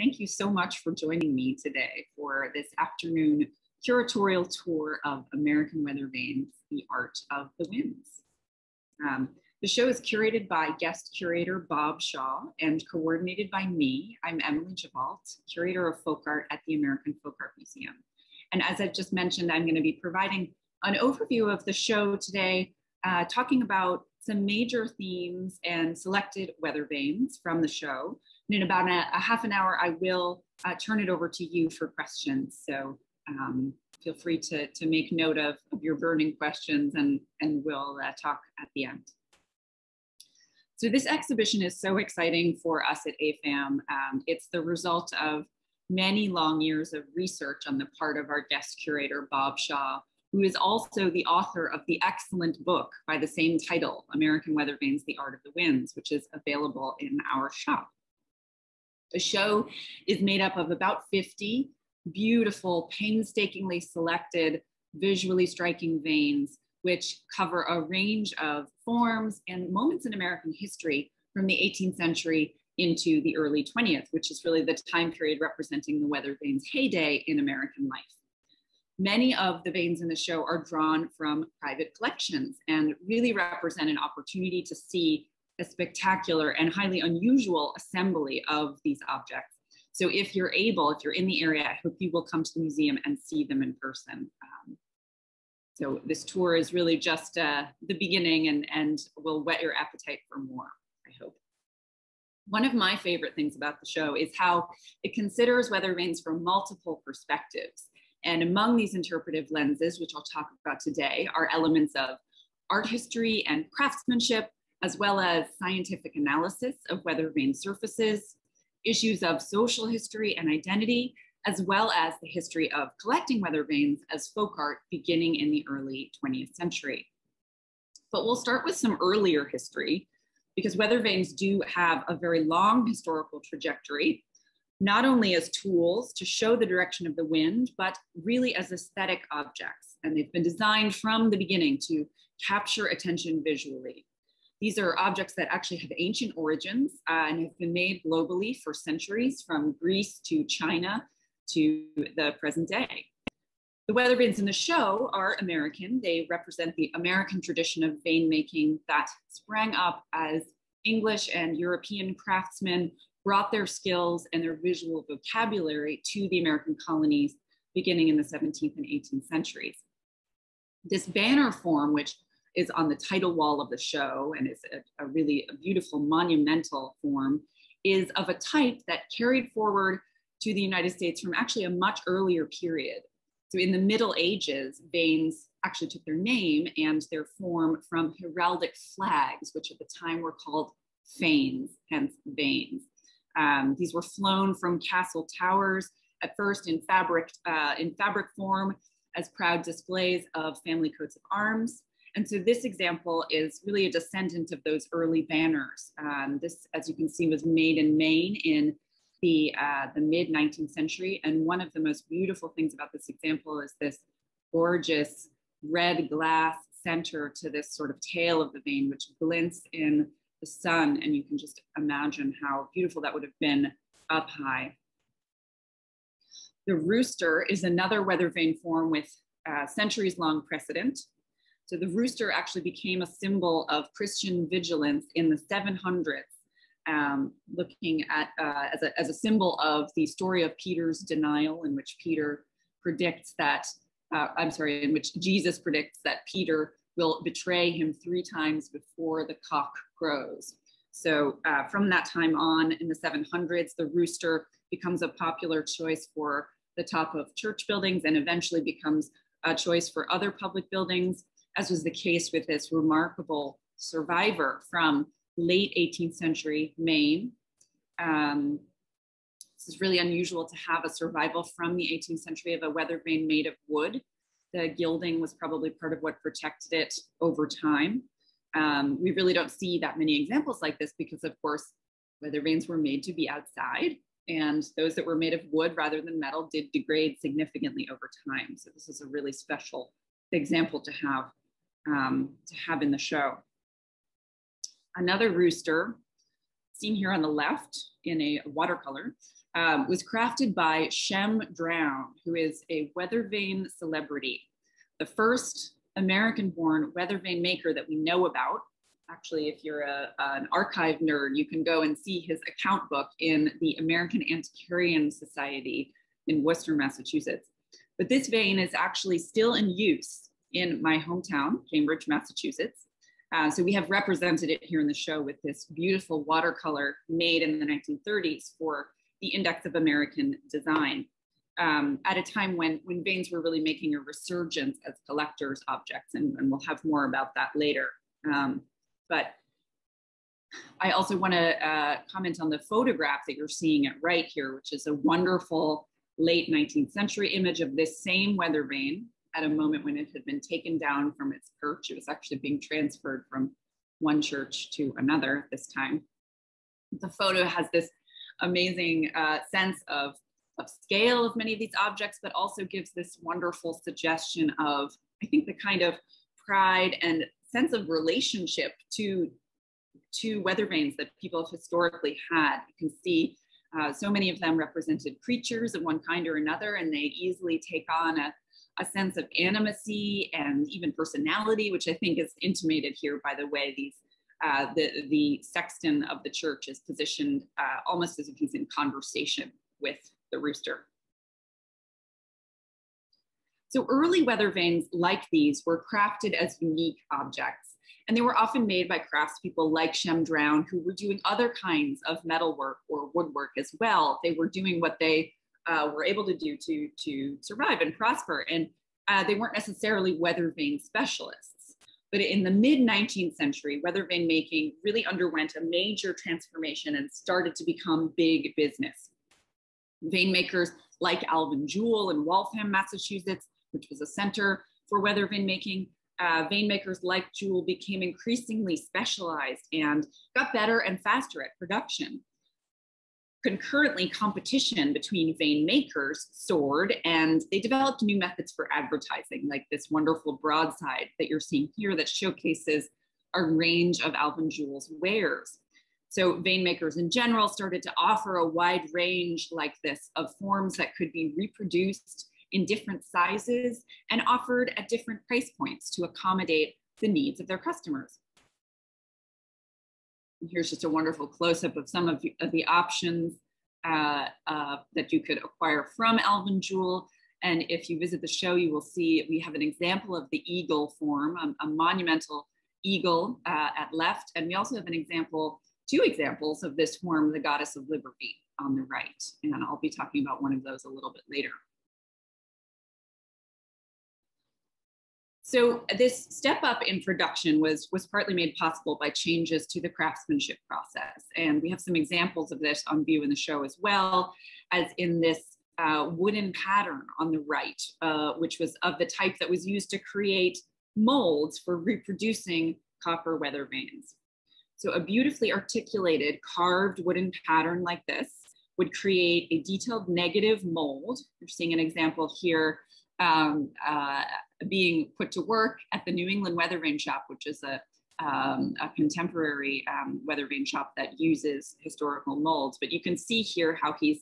thank you so much for joining me today for this afternoon curatorial tour of American weather vanes, The Art of the Winds. Um, the show is curated by guest curator Bob Shaw and coordinated by me. I'm Emelie Gevalt, curator of folk art at the American Folk Art Museum. And as I've just mentioned, I'm going to be providing an overview of the show today, uh, talking about some major themes and selected weather vanes from the show. In about a, a half an hour, I will uh, turn it over to you for questions. So um, feel free to, to make note of, of your burning questions and, and we'll uh, talk at the end. So this exhibition is so exciting for us at AFAM. Um, it's the result of many long years of research on the part of our guest curator, Bob Shaw, who is also the author of the excellent book by the same title, American Weather Vanes, The Art of the Winds, which is available in our shop. The show is made up of about 50 beautiful, painstakingly selected, visually striking vanes which cover a range of forms and moments in American history from the 18th century into the early 20th, which is really the time period representing the weather vane's heyday in American life. Many of the vanes in the show are drawn from private collections and really represent an opportunity to see a spectacular and highly unusual assembly of these objects. So if you're able, if you're in the area, I hope you will come to the museum and see them in person. Um, so this tour is really just uh, the beginning and, and will whet your appetite for more, I hope. One of my favorite things about the show is how it considers weather vanes from multiple perspectives. And among these interpretive lenses, which I'll talk about today, are elements of art history and craftsmanship, as well as scientific analysis of weather vane surfaces, issues of social history and identity, as well as the history of collecting weather vanes as folk art beginning in the early 20th century. But we'll start with some earlier history because weather vanes do have a very long historical trajectory, not only as tools to show the direction of the wind, but really as aesthetic objects. And they've been designed from the beginning to capture attention visually. These are objects that actually have ancient origins uh, and have been made globally for centuries from Greece to China to the present day. The weather vanes in the show are American. They represent the American tradition of vane making that sprang up as English and European craftsmen brought their skills and their visual vocabulary to the American colonies beginning in the 17th and 18th centuries. This banner form, which is on the title wall of the show and is a, a really beautiful monumental form, is of a type that carried forward to the United States from actually a much earlier period. So in the Middle Ages, vanes actually took their name and their form from heraldic flags, which at the time were called fanes, hence vanes. Um, these were flown from castle towers at first in fabric, uh, in fabric form as proud displays of family coats of arms. And so this example is really a descendant of those early banners. Um, this, as you can see, was made in Maine in the, uh, the mid 19th century. And one of the most beautiful things about this example is this gorgeous red glass center to this sort of tail of the vane, which glints in the sun. And you can just imagine how beautiful that would have been up high. The rooster is another weather vane form with uh, centuries long precedent. So the rooster actually became a symbol of Christian vigilance in the 700s um, looking at uh, as, a, as a symbol of the story of Peter's denial, in which Peter predicts that, uh, I'm sorry, in which Jesus predicts that Peter will betray him three times before the cock crows. So uh, from that time on in the 700s, the rooster becomes a popular choice for the top of church buildings and eventually becomes a choice for other public buildings, as was the case with this remarkable survivor from late 18th century Maine. Um, this is really unusual to have a survival from the 18th century of a weather vane made of wood. The gilding was probably part of what protected it over time. Um, we really don't see that many examples like this because, of course, weather vanes were made to be outside, and those that were made of wood rather than metal did degrade significantly over time. So this is a really special example to have um, to have in the show another rooster seen here on the left in a watercolor, um, was crafted by Shem Drowne, who is a weather vane celebrity, the first American-born weather vane maker that we know about. Actually, if you're a, an archive nerd, you can go and see his account book in the American Antiquarian Society in Worcester, Massachusetts. But this vane is actually still in use in my hometown, Cambridge, Massachusetts. Uh, so we have represented it here in the show with this beautiful watercolor made in the 1930s for the Index of American Design um, at a time when, when vanes were really making a resurgence as collectors' objects, and, and we'll have more about that later. Um, but I also want to uh, comment on the photograph that you're seeing it right here, which is a wonderful late 19th century image of this same weather vane at a moment when it had been taken down from its perch. It was actually being transferred from one church to another this time. The photo has this amazing uh, sense of, of scale of many of these objects, but also gives this wonderful suggestion of, I think, the kind of pride and sense of relationship to, to weather vanes that people have historically had. You can see uh, so many of them represented creatures of one kind or another, and they easily take on a, a sense of animacy and even personality, which I think is intimated here by the way these uh, the, the sexton of the church is positioned uh, almost as if he's in conversation with the rooster. So early weather vanes like these were crafted as unique objects, and they were often made by craftspeople like Shem Drowne, who were doing other kinds of metalwork or woodwork as well. They were doing what they uh, were able to do to, to survive and prosper, and uh, they weren't necessarily weather vane specialists. But in the mid 19th century, weather vane making really underwent a major transformation and started to become big business. Vane makers like Alvin Jewell in Waltham, Massachusetts, which was a center for weather vane making, uh, vane makers like Jewell became increasingly specialized and got better and faster at production concurrently competition between vane makers soared and they developed new methods for advertising like this wonderful broadside that you're seeing here that showcases a range of Alvin Jewell's wares. So vane makers in general started to offer a wide range like this of forms that could be reproduced in different sizes and offered at different price points to accommodate the needs of their customers here's just a wonderful close-up of some of the, of the options uh, uh, that you could acquire from Alvin Jewell. And if you visit the show, you will see we have an example of the eagle form, a, a monumental eagle uh, at left. And we also have an example, two examples of this form, the goddess of liberty on the right. And I'll be talking about one of those a little bit later. So this step up in production was, was partly made possible by changes to the craftsmanship process. And we have some examples of this on view in the show as well, as in this uh, wooden pattern on the right, uh, which was of the type that was used to create molds for reproducing copper weather vanes. So a beautifully articulated carved wooden pattern like this would create a detailed negative mold. You're seeing an example here um, uh, being put to work at the New England Weather Vane Shop, which is a, um, a contemporary um, weather vane shop that uses historical molds. But you can see here how he's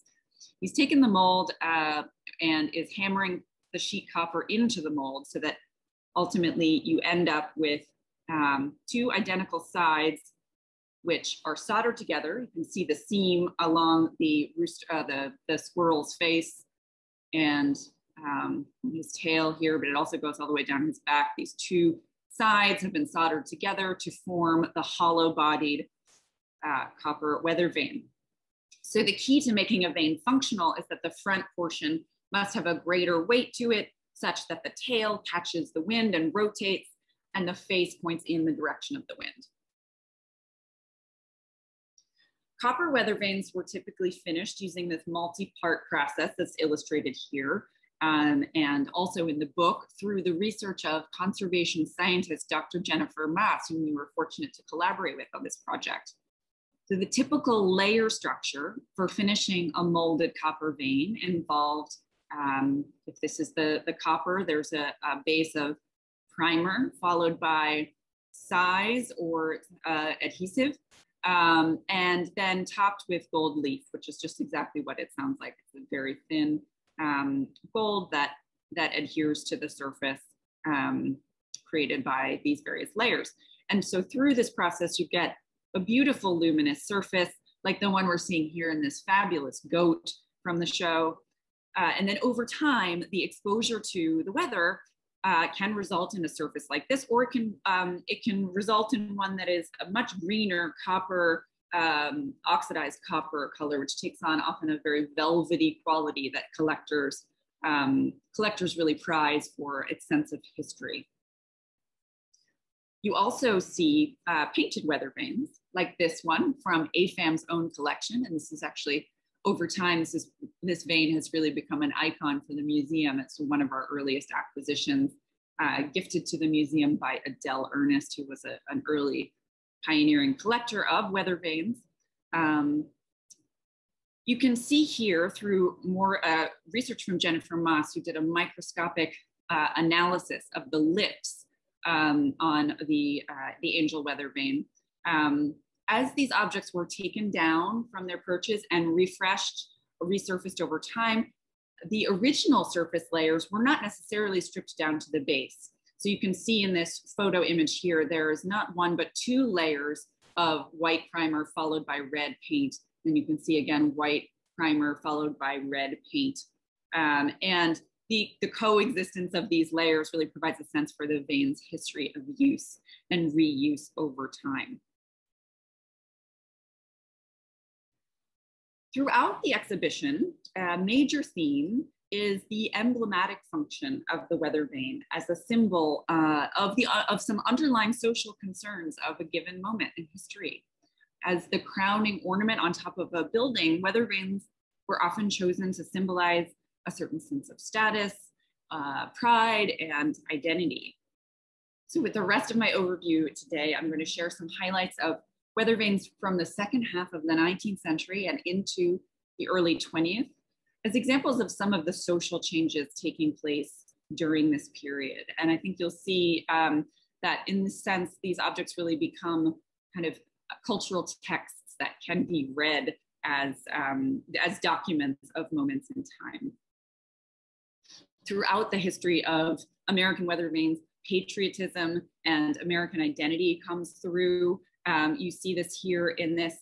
he's taken the mold uh, and is hammering the sheet copper into the mold so that ultimately you end up with um, two identical sides which are soldered together. You can see the seam along the, roost, uh, the, the squirrel's face and um, his tail here, but it also goes all the way down his back. These two sides have been soldered together to form the hollow bodied uh, copper weather vane. So the key to making a vane functional is that the front portion must have a greater weight to it such that the tail catches the wind and rotates and the face points in the direction of the wind. Copper weather vanes were typically finished using this multi-part process that's illustrated here um, and also in the book through the research of conservation scientist Dr. Jennifer Mass, whom we were fortunate to collaborate with on this project. So the typical layer structure for finishing a molded copper vane involved, um, if this is the, the copper, there's a, a base of primer followed by size or uh, adhesive, um, and then topped with gold leaf, which is just exactly what it sounds like. It's a very thin um, gold that, that adheres to the surface um, created by these various layers. And so through this process, you get a beautiful luminous surface, like the one we're seeing here in this fabulous goat from the show. Uh, and then over time, the exposure to the weather uh, can result in a surface like this, or it can, um, it can result in one that is a much greener copper, um, oxidized copper color, which takes on often a very velvety quality that collectors, um, collectors really prize for its sense of history. You also see uh, painted weather vanes like this one from AFAM's own collection. And this is actually over time, this, is, this vane has really become an icon for the museum. It's one of our earliest acquisitions, uh, gifted to the museum by Adele Earnest, who was a, an early pioneering collector of weather vanes. Um, you can see here through more uh, research from Jennifer Mass, who did a microscopic uh, analysis of the lips um, on the, uh, the angel weather vane. Um, as these objects were taken down from their perches and refreshed resurfaced over time, the original surface layers were not necessarily stripped down to the base. So you can see in this photo image here, there is not one, but two layers of white primer followed by red paint. And you can see again, white primer followed by red paint. Um, and the, the coexistence of these layers really provides a sense for the vane's history of use and reuse over time. Throughout the exhibition, a major theme is the emblematic function of the weather vane as a symbol uh, of, the, uh, of some underlying social concerns of a given moment in history. As the crowning ornament on top of a building, weather vanes were often chosen to symbolize a certain sense of status, uh, pride, and identity. So with the rest of my overview today, I'm going to share some highlights of weather vanes from the second half of the 19th century and into the early 20th as examples of some of the social changes taking place during this period. And I think you'll see um, that in this sense, these objects really become kind of cultural texts that can be read as, um, as documents of moments in time. Throughout the history of American weather vanes, patriotism and American identity comes through um, you see this here in this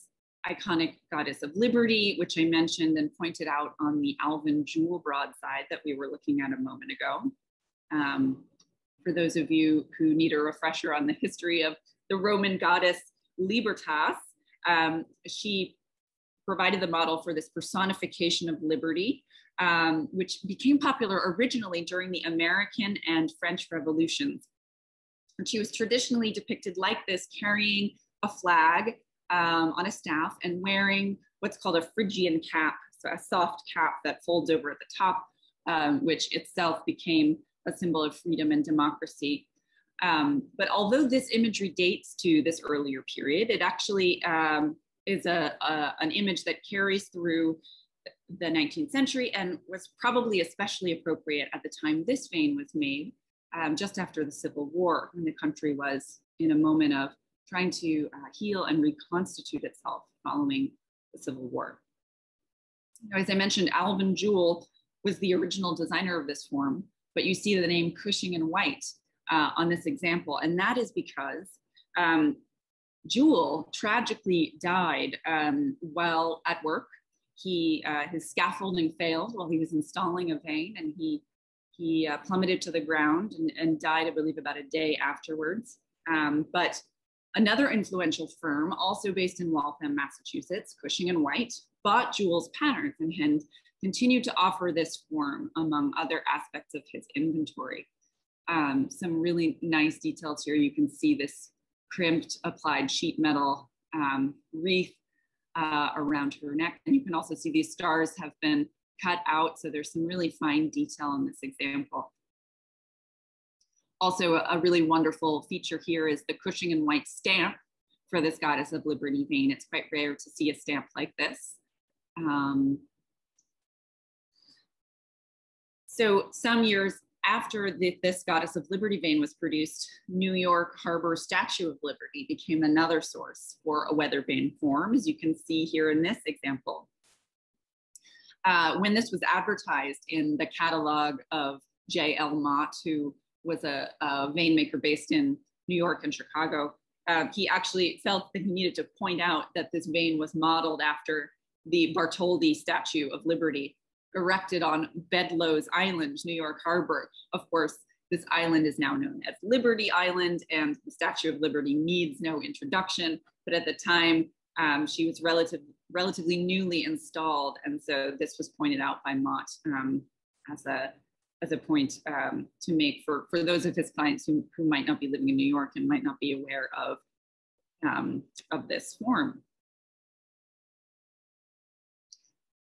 iconic goddess of liberty, which I mentioned and pointed out on the Alvin Jewell broadside that we were looking at a moment ago. Um, for those of you who need a refresher on the history of the Roman goddess Libertas, um, she provided the model for this personification of liberty, um, which became popular originally during the American and French revolutions. And she was traditionally depicted like this, carrying a flag um, on a staff and wearing what's called a Phrygian cap, so a soft cap that folds over at the top, um, which itself became a symbol of freedom and democracy. Um, but although this imagery dates to this earlier period, it actually um, is a, a, an image that carries through the 19th century and was probably especially appropriate at the time this vane was made, um, just after the Civil War, when the country was in a moment of trying to uh, heal and reconstitute itself following the Civil War. Now, as I mentioned, Alvin Jewell was the original designer of this form, but you see the name Cushing and White uh, on this example, and that is because um, Jewell tragically died um, while at work. He, uh, his scaffolding failed while he was installing a vane, and he he uh, plummeted to the ground and, and, died, I believe, about a day afterwards. Um, but Another influential firm, also based in Waltham, Massachusetts, Cushing and White, bought Jewell's patterns and, and continued to offer this form among other aspects of his inventory. Um, some really nice details here. You can see this crimped applied sheet metal um, wreath uh, around her neck. And you can also see these stars have been cut out. So there's some really fine detail in this example. Also, a really wonderful feature here is the Cushing and White stamp for this Goddess of Liberty vane. It's quite rare to see a stamp like this. Um, so some years after the, this Goddess of Liberty vane was produced, New York Harbor Statue of Liberty became another source for a weather vane form, as you can see here in this example. Uh, when this was advertised in the catalog of J.L. Mott, who was a, a vane maker based in New York and Chicago, uh, he actually felt that he needed to point out that this vane was modeled after the Bartholdi Statue of Liberty erected on Bedloe's Island, New York Harbor. Of course, this island is now known as Liberty Island, and the Statue of Liberty needs no introduction. But at the time, um, she was relative, relatively newly installed, and so this was pointed out by Mott um, as a as a point um, to make for for those of his clients who who might not be living in New York and might not be aware of um, of this form.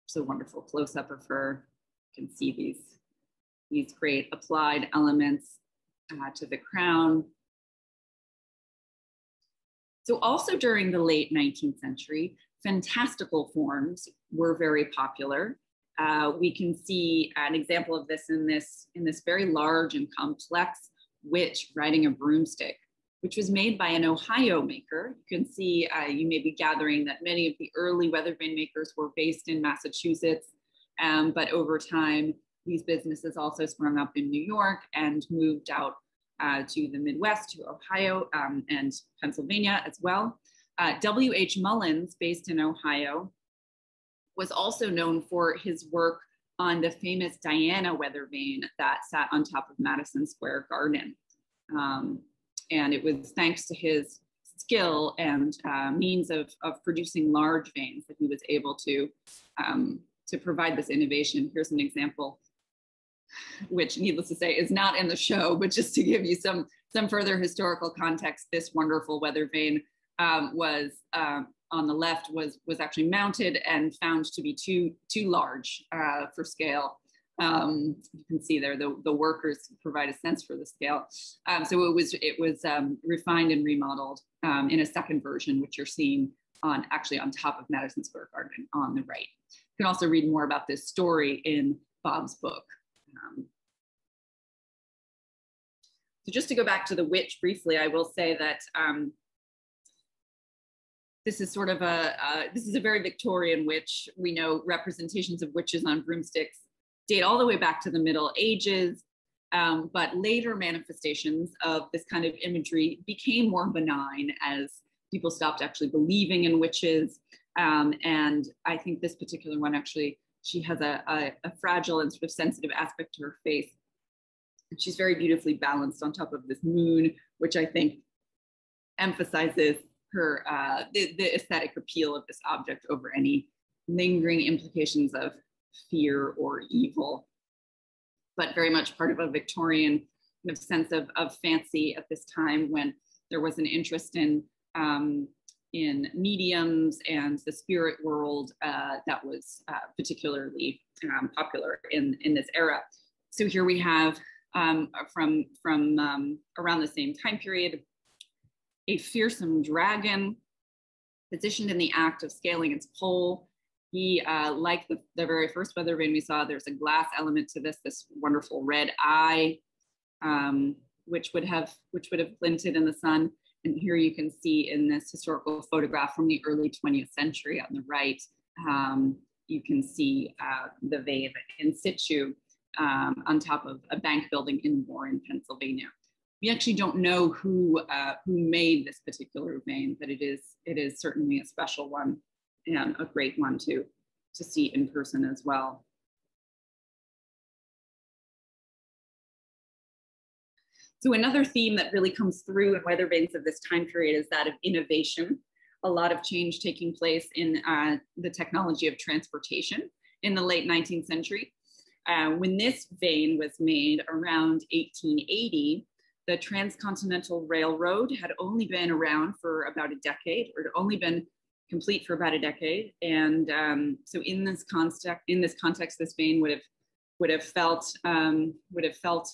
It's a wonderful close up of her. You can see these, these great applied elements uh, to the crown. So also during the late 19th century, fantastical forms were very popular. Uh, we can see an example of this in this, in this very large and complex witch riding a broomstick which was made by an Ohio maker. You can see, uh, you may be gathering that many of the early weather vane makers were based in Massachusetts, um, but over time, these businesses also sprung up in New York and moved out uh, to the Midwest, to Ohio um, and Pennsylvania as well. Uh, W.H. Mullins, based in Ohio, was also known for his work on the famous Diana weather vane that sat on top of Madison Square Garden. Um, and it was thanks to his skill and uh, means of, of producing large vanes that he was able to, um, to provide this innovation. Here's an example, which needless to say is not in the show, but just to give you some, some further historical context, this wonderful weather vane um, was um, on the left was, was actually mounted and found to be too, too large uh, for scale um, you can see there the, the workers provide a sense for the scale. Um, so it was it was um, refined and remodeled um, in a second version, which you're seeing on actually on top of Madison Square Garden on the right. You can also read more about this story in Bob's book. Um, so just to go back to the witch briefly, I will say that um, this is sort of a uh, this is a very Victorian witch. We know representations of witches on broomsticks date all the way back to the Middle Ages. Um, but later manifestations of this kind of imagery became more benign as people stopped actually believing in witches. Um, and I think this particular one actually, she has a, a, a, fragile and sort of sensitive aspect to her face. And she's very beautifully balanced on top of this moon, which I think emphasizes her uh, the, the aesthetic appeal of this object over any lingering implications of fear or evil, but very much part of a Victorian kind of sense of, of fancy at this time when there was an interest in um, in mediums and the spirit world uh, that was uh, particularly um, popular in, in this era. So here we have um, from, from um, around the same time period, a fearsome dragon positioned in the act of scaling its pole he, uh, like the, the very first weather vane we saw, there's a glass element to this, this wonderful red eye, um, which would have which would have glinted in the sun. And here you can see in this historical photograph from the early 20th century on the right, um, you can see uh, the vane in situ um, on top of a bank building in Warren, Pennsylvania. We actually don't know who uh, who made this particular vane, but it is it is certainly a special one and a great one to, to see in person as well. So another theme that really comes through in weather vanes of this time period is that of innovation. A lot of change taking place in uh, the technology of transportation in the late 19th century. Uh, when this vane was made around 1880, the Transcontinental Railroad had only been around for about a decade, or had only been complete for about a decade. And um, so in this context, in this context, this vane would have would have felt um, would have felt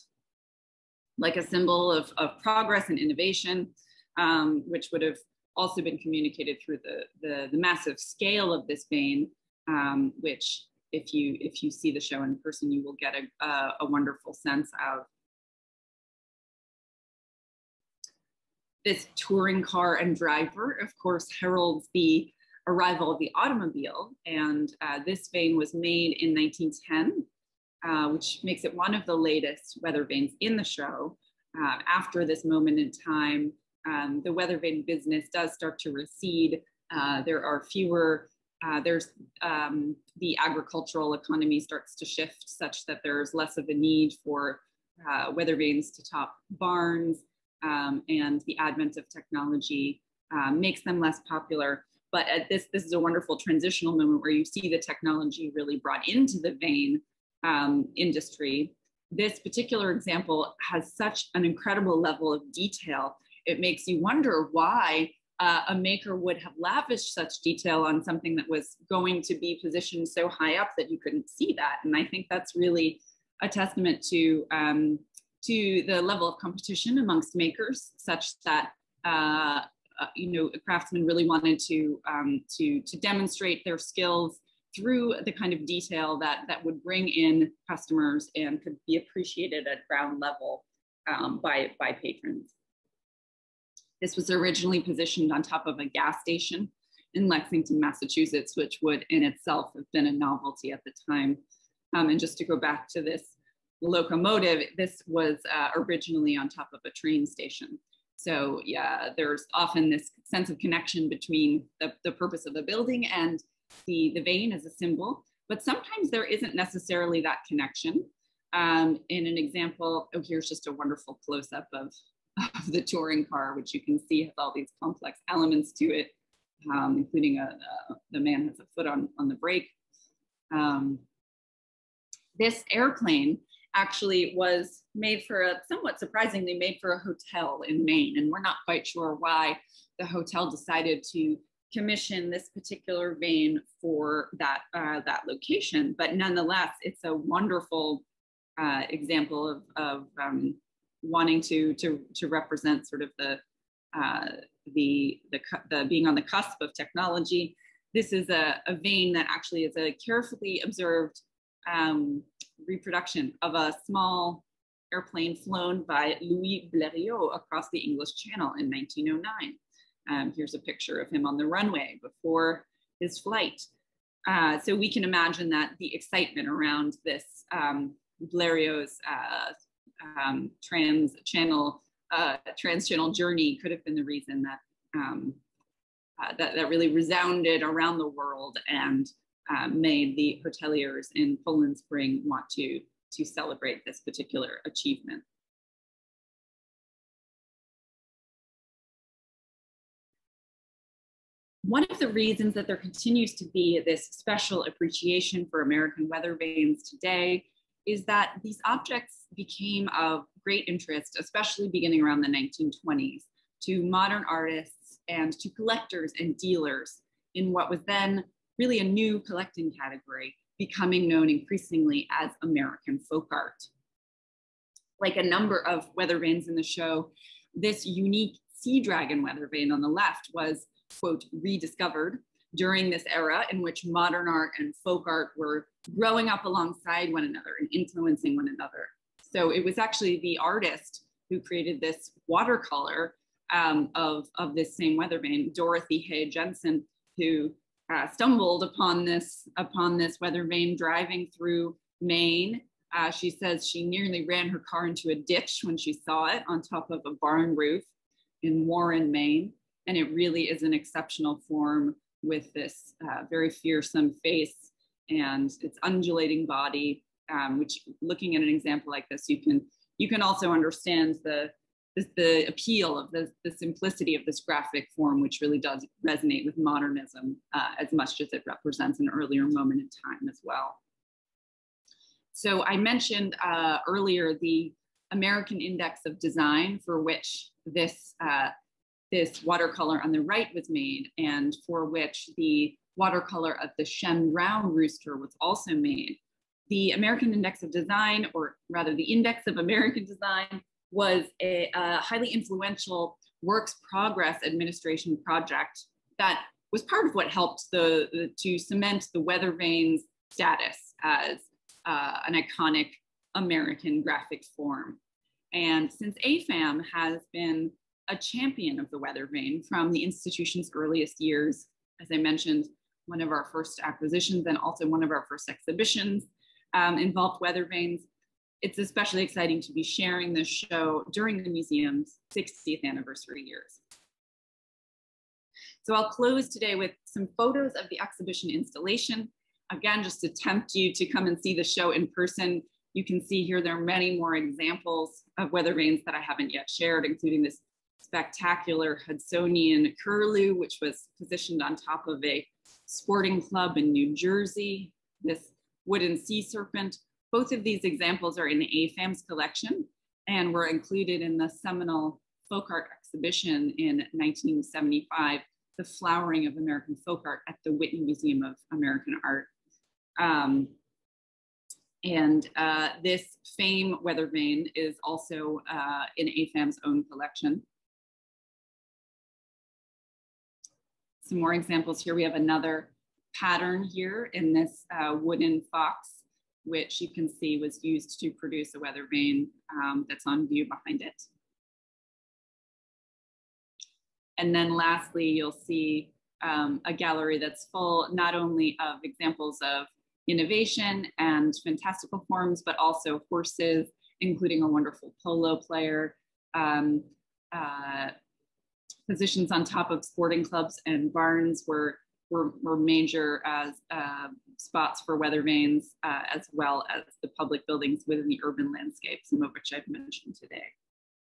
like a symbol of, of progress and innovation, um, which would have also been communicated through the, the, the, massive scale of this vane, um, which if you if you see the show in person, you will get a, a, a wonderful sense of this touring car and driver, of course, heralds the arrival of the automobile. And uh, this vane was made in 1910, uh, which makes it one of the latest weather vanes in the show. Uh, after this moment in time, um, the weather vane business does start to recede. Uh, there are fewer, uh, there's um, the agricultural economy starts to shift such that there's less of a need for uh, weather vanes to top barns um, and the advent of technology um, makes them less popular. But at this, this is a wonderful transitional moment where you see the technology really brought into the vane um, industry. This particular example has such an incredible level of detail. It makes you wonder why uh, a maker would have lavished such detail on something that was going to be positioned so high up that you couldn't see that. And I think that's really a testament to um, to the level of competition amongst makers, such that uh, uh, you know craftsmen really wanted to um, to to demonstrate their skills through the kind of detail that that would bring in customers and could be appreciated at ground level um, by by patrons. This was originally positioned on top of a gas station in Lexington, Massachusetts, which would in itself have been a novelty at the time. Um, and just to go back to this locomotive, this was uh, originally on top of a train station. So yeah, there's often this sense of connection between the, the purpose of the building and the, the vane as a symbol, but sometimes there isn't necessarily that connection. Um, in an example, oh, here's just a wonderful close-up of, of the touring car, which you can see has all these complex elements to it, um, including a, a, the man has a foot on, on the brake. Um, this airplane actually was made for a somewhat surprisingly made for a hotel in Maine. And we're not quite sure why the hotel decided to commission this particular vane for that, uh, that location. But nonetheless, it's a wonderful uh, example of, of um, wanting to, to, to represent sort of the, uh, the, the, the being on the cusp of technology. This is a, a vane that actually is a carefully observed um, reproduction of a small airplane flown by Louis Blériot across the English Channel in 1909. Um, here's a picture of him on the runway before his flight. Uh, so we can imagine that the excitement around this um, Blériot's uh, um, trans channel uh, trans channel journey could have been the reason that, um, uh, that that really resounded around the world and um, made the hoteliers in Poland Spring want to, to celebrate this particular achievement. One of the reasons that there continues to be this special appreciation for American weather vanes today is that these objects became of great interest, especially beginning around the 1920s, to modern artists and to collectors and dealers in what was then really a new collecting category becoming known increasingly as American folk art. Like a number of weather vanes in the show, this unique sea dragon weather vane on the left was, quote, rediscovered during this era in which modern art and folk art were growing up alongside one another and influencing one another. So it was actually the artist who created this watercolor um, of, of this same weather vane, Dorothy Hay Jensen, who uh, stumbled upon this upon this weather vane driving through Maine. Uh, she says she nearly ran her car into a ditch when she saw it on top of a barn roof in Warren, Maine. And it really is an exceptional form with this uh, very fearsome face and its undulating body, um, which looking at an example like this, you can you can also understand the the, the appeal of the, simplicity of this graphic form, which really does resonate with modernism uh, as much as it represents an earlier moment in time as well. So I mentioned uh, earlier the American Index of Design for which this, uh, this watercolor on the right was made and for which the watercolor of the Shem Drowne rooster was also made. The American Index of Design, or rather the Index of American Design, was a, a highly influential works progress administration project that was part of what helped the, the, to cement the weather vanes status as uh, an iconic American graphic form. And since AFAM has been a champion of the weather vane from the institution's earliest years, as I mentioned, one of our first acquisitions and also one of our first exhibitions um, involved weather vanes. It's especially exciting to be sharing this show during the museum's 60th anniversary years. So I'll close today with some photos of the exhibition installation. Again, just to tempt you to come and see the show in person. You can see here there are many more examples of weather vanes that I haven't yet shared, including this spectacular Hudsonian curlew, which was positioned on top of a sporting club in New Jersey, this wooden sea serpent. Both of these examples are in AFAM's collection and were included in the seminal folk art exhibition in 1975 the flowering of American folk art at the Whitney Museum of American Art. Um, and uh, this fame weather vane is also uh, in AFAM's own collection. Some more examples here. We have another pattern here in this uh, wooden fox, which you can see was used to produce a weather vane um, that's on view behind it. And then lastly, you'll see um, a gallery that's full not only of examples of innovation and fantastical forms, but also horses, including a wonderful polo player, um, uh, positions on top of sporting clubs and barns were, were, were major as uh, spots for weather vanes, uh, as well as the public buildings within the urban landscape, some of which I've mentioned today.